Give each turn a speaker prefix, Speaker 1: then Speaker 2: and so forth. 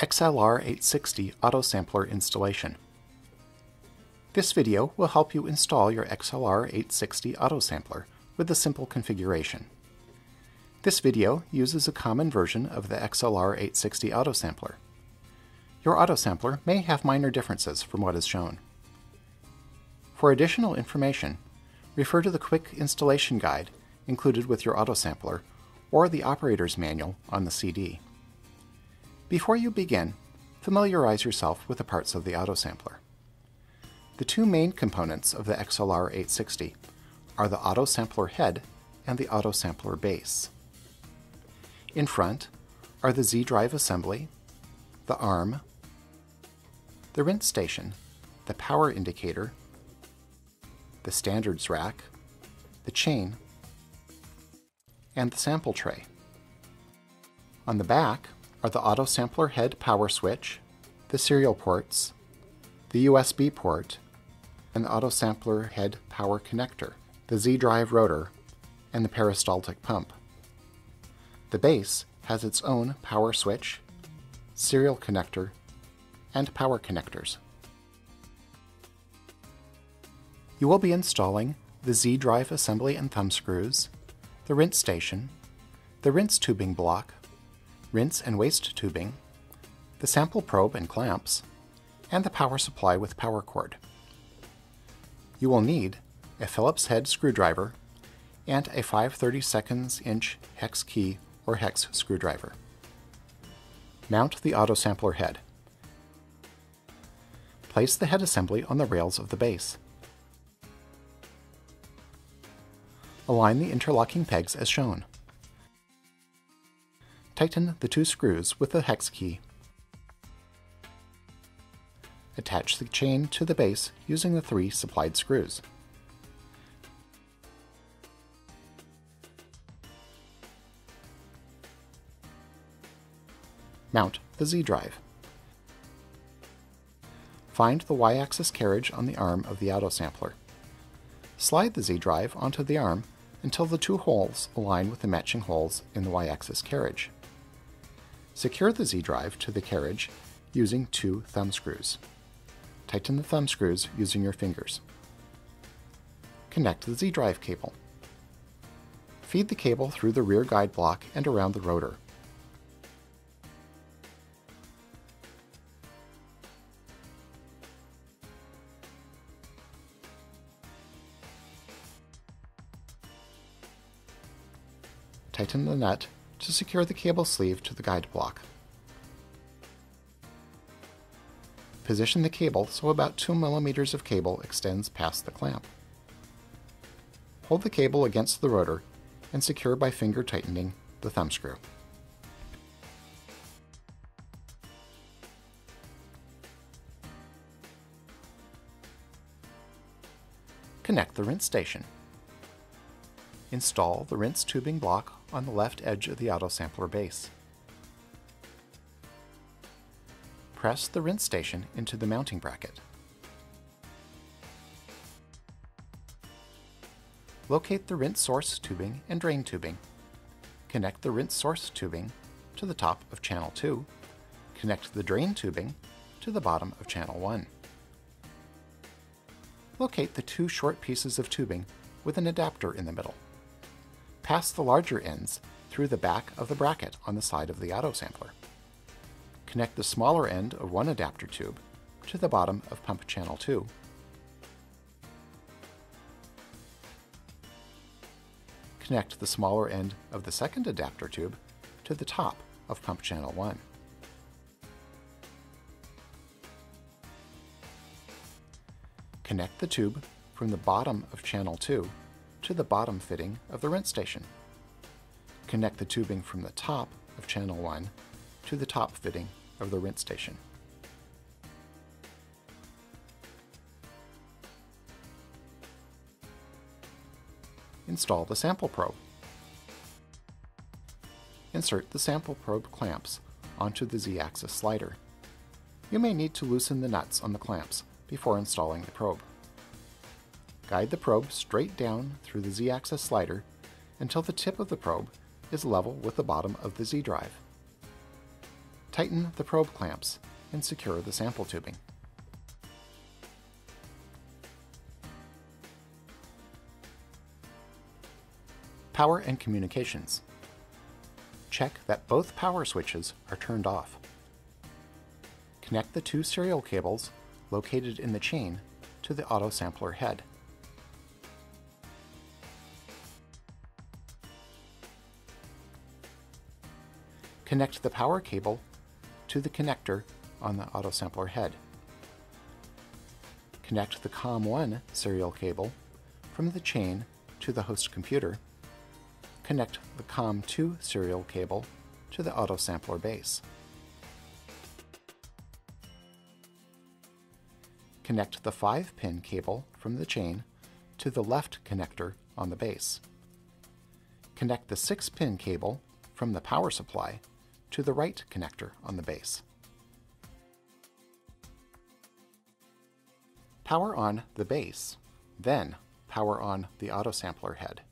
Speaker 1: XLR860 Auto Sampler installation. This video will help you install your XLR860 Auto Sampler with a simple configuration. This video uses a common version of the XLR860 Auto Sampler. Your auto sampler may have minor differences from what is shown. For additional information, refer to the quick installation guide included with your auto sampler or the operator's manual on the CD. Before you begin, familiarize yourself with the parts of the autosampler. The two main components of the XLR860 are the autosampler head and the autosampler base. In front are the Z-drive assembly, the arm, the rinse station, the power indicator, the standards rack, the chain, and the sample tray. On the back are the auto sampler head power switch, the serial ports, the USB port, and the auto sampler head power connector, the Z-drive rotor, and the peristaltic pump. The base has its own power switch, serial connector, and power connectors. You will be installing the Z-drive assembly and thumb screws, the rinse station, the rinse tubing block, rinse and waste tubing, the sample probe and clamps, and the power supply with power cord. You will need a Phillips head screwdriver and a 5 32 inch hex key or hex screwdriver. Mount the auto sampler head. Place the head assembly on the rails of the base. Align the interlocking pegs as shown. Tighten the two screws with the hex key. Attach the chain to the base using the three supplied screws. Mount the Z-drive. Find the Y-axis carriage on the arm of the autosampler. Slide the Z-drive onto the arm until the two holes align with the matching holes in the Y-axis carriage. Secure the Z-drive to the carriage using two thumb screws. Tighten the thumb screws using your fingers. Connect the Z-drive cable. Feed the cable through the rear guide block and around the rotor. Tighten the nut to secure the cable sleeve to the guide block. Position the cable so about 2 millimeters of cable extends past the clamp. Hold the cable against the rotor and secure by finger tightening the thumb screw. Connect the rinse station. Install the rinse tubing block on the left edge of the autosampler base. Press the rinse station into the mounting bracket. Locate the rinse source tubing and drain tubing. Connect the rinse source tubing to the top of channel 2. Connect the drain tubing to the bottom of channel 1. Locate the two short pieces of tubing with an adapter in the middle. Pass the larger ends through the back of the bracket on the side of the autosampler. Connect the smaller end of one adapter tube to the bottom of pump channel 2. Connect the smaller end of the second adapter tube to the top of pump channel 1. Connect the tube from the bottom of channel 2 to the bottom fitting of the rinse station. Connect the tubing from the top of channel 1 to the top fitting of the rinse station. Install the sample probe. Insert the sample probe clamps onto the Z-axis slider. You may need to loosen the nuts on the clamps before installing the probe. Guide the probe straight down through the Z-axis slider until the tip of the probe is level with the bottom of the Z-drive. Tighten the probe clamps and secure the sample tubing. Power and communications. Check that both power switches are turned off. Connect the two serial cables located in the chain to the auto sampler head. Connect the power cable to the connector on the auto sampler head. Connect the COM1 serial cable from the chain to the host computer. Connect the COM2 serial cable to the auto sampler base. Connect the 5-pin cable from the chain to the left connector on the base. Connect the 6-pin cable from the power supply to the right connector on the base. Power on the base, then power on the auto sampler head.